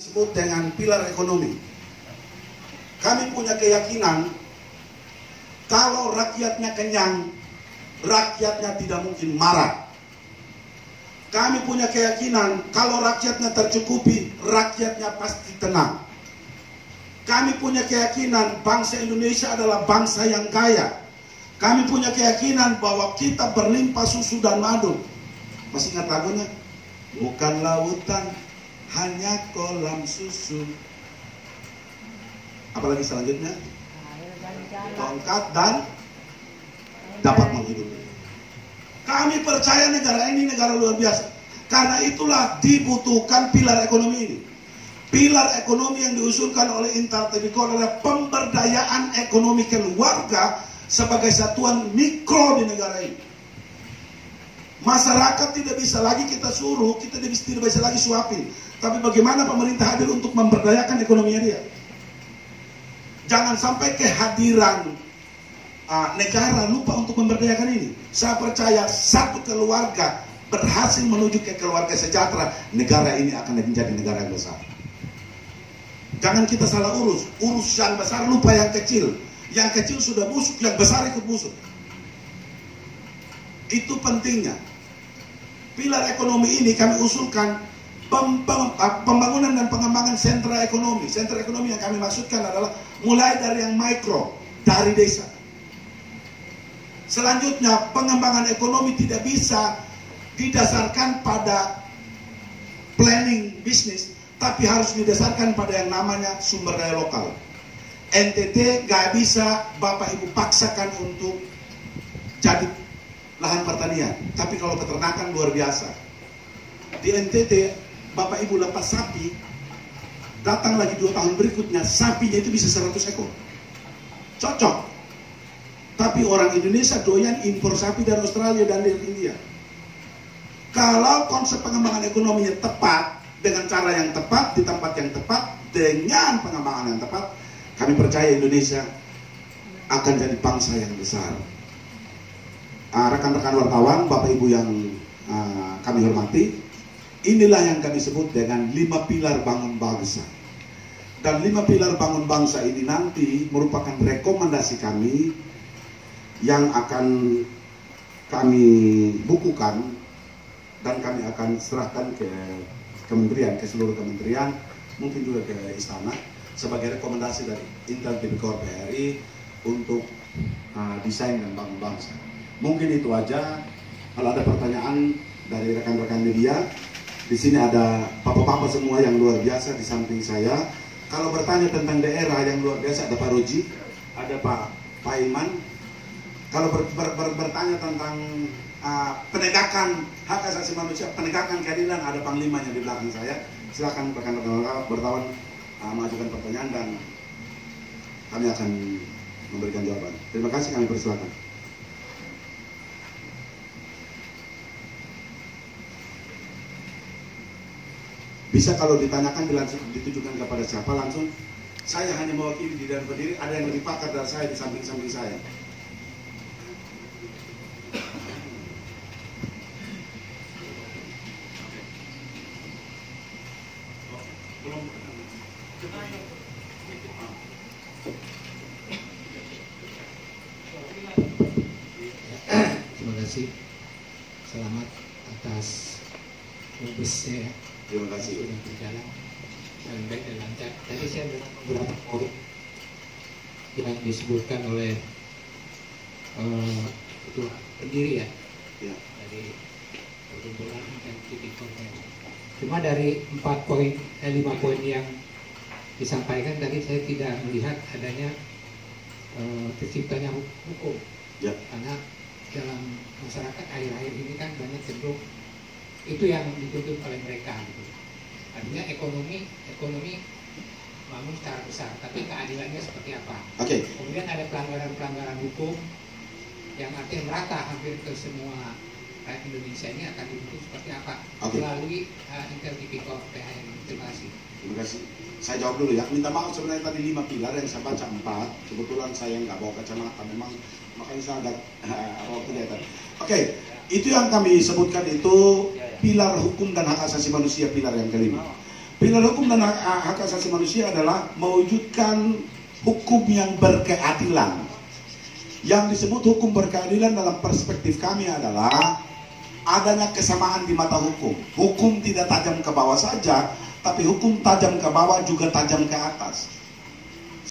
disebut dengan pilar ekonomi. Kami punya keyakinan kalau rakyatnya kenyang, rakyatnya tidak mungkin marah. Kami punya keyakinan kalau rakyatnya tercukupi, rakyatnya pasti tenang. Kami punya keyakinan bangsa Indonesia adalah bangsa yang kaya. Kami punya keyakinan bahwa kita berlimpah susu dan madu. Masih ingat lagunya? Bukan lautan, hanya kolam susu. Apalagi selanjutnya? Tongkat dan dapat menghidupi. Kami percaya negara ini negara luar biasa. Karena itulah dibutuhkan pilar ekonomi ini. Pilar ekonomi yang diusulkan oleh Tipikor adalah pemberdayaan ekonomi keluarga sebagai satuan mikro di negara ini. Masyarakat tidak bisa lagi kita suruh, kita tidak bisa, lagi suapin. Tapi bagaimana pemerintah hadir untuk memberdayakan ekonominya dia? Jangan sampai kehadiran uh, negara lupa untuk memberdayakan ini. Saya percaya satu keluarga berhasil menuju ke keluarga sejahtera, negara ini akan menjadi negara yang besar. Jangan kita salah urus, urus yang besar lupa yang kecil. Yang kecil sudah busuk, yang besar ikut busuk. Itu pentingnya. Pilar ekonomi ini kami usulkan pembangunan dan pengembangan sentra ekonomi. Sentra ekonomi yang kami maksudkan adalah mulai dari yang mikro, dari desa. Selanjutnya, pengembangan ekonomi tidak bisa didasarkan pada planning bisnis, tapi harus didasarkan pada yang namanya sumber daya lokal. NTT gak bisa Bapak Ibu paksakan untuk jadi lahan pertanian, tapi kalau peternakan luar biasa. Di NTT Bapak Ibu lepas sapi, datang lagi dua tahun berikutnya, sapinya itu bisa 100 ekor. Cocok. Tapi orang Indonesia doyan impor sapi dari Australia dan dari India. Kalau konsep pengembangan ekonominya tepat, dengan cara yang tepat, di tempat yang tepat, dengan pengembangan yang tepat, kami percaya Indonesia akan jadi bangsa yang besar. Ah, rekan-rekan uh, wartawan, Bapak Ibu yang uh, kami hormati, inilah yang kami sebut dengan lima pilar bangun bangsa. Dan lima pilar bangun bangsa ini nanti merupakan rekomendasi kami yang akan kami bukukan dan kami akan serahkan ke kementerian, ke seluruh kementerian, mungkin juga ke istana sebagai rekomendasi dari Intel Tipikor BRI untuk uh, desain dan bangun bangsa. Mungkin itu aja. Kalau ada pertanyaan dari rekan-rekan media, di sini ada papa-papa semua yang luar biasa di samping saya. Kalau bertanya tentang daerah yang luar biasa ada Pak Roji, ada Pak Pak Iman, kalau ber, ber, ber, bertanya tentang uh, penegakan hak asasi manusia, penegakan keadilan, ada panglimanya di belakang saya. Silakan rekan-rekan bertawan uh, mengajukan pertanyaan dan kami akan memberikan jawaban. Terima kasih kami persilakan. Bisa kalau ditanyakan ditujukan kepada siapa langsung saya hanya mewakili di dalam berdiri, ada yang lebih pakar dari saya di samping-samping saya. Terima kasih. Selamat atas mubesnya ya. Terima kasih. Sudah berjalan dengan baik dan lancar. Tadi saya dengar beberapa poin yang disebutkan oleh uh, pendiri ya, Ya. dari perkumpulan dan tipikor Cuma dari empat poin, eh, lima poin yang disampaikan tadi saya tidak melihat adanya uh, terciptanya hukum Ya. karena dalam masyarakat akhir-akhir ini kan banyak cenderung itu yang dituntut oleh mereka gitu. artinya ekonomi ekonomi bangun secara besar tapi keadilannya seperti apa Oke. kemudian ada pelanggaran-pelanggaran hukum yang artinya merata hampir ke semua rakyat Indonesia ini akan dibentuk seperti apa Oke. melalui uh, Intel Tipikor PHN terima kasih Terima kasih. Saya jawab dulu ya. Minta maaf sebenarnya tadi lima pilar yang saya baca empat. Kebetulan saya nggak bawa kacamata memang makanya saya agak apa kelihatan. Oke, itu yang kami sebutkan itu pilar hukum dan hak asasi manusia pilar yang kelima. Pilar hukum dan hak, asasi manusia adalah mewujudkan hukum yang berkeadilan. Yang disebut hukum berkeadilan dalam perspektif kami adalah adanya kesamaan di mata hukum. Hukum tidak tajam ke bawah saja, tapi hukum tajam ke bawah juga tajam ke atas.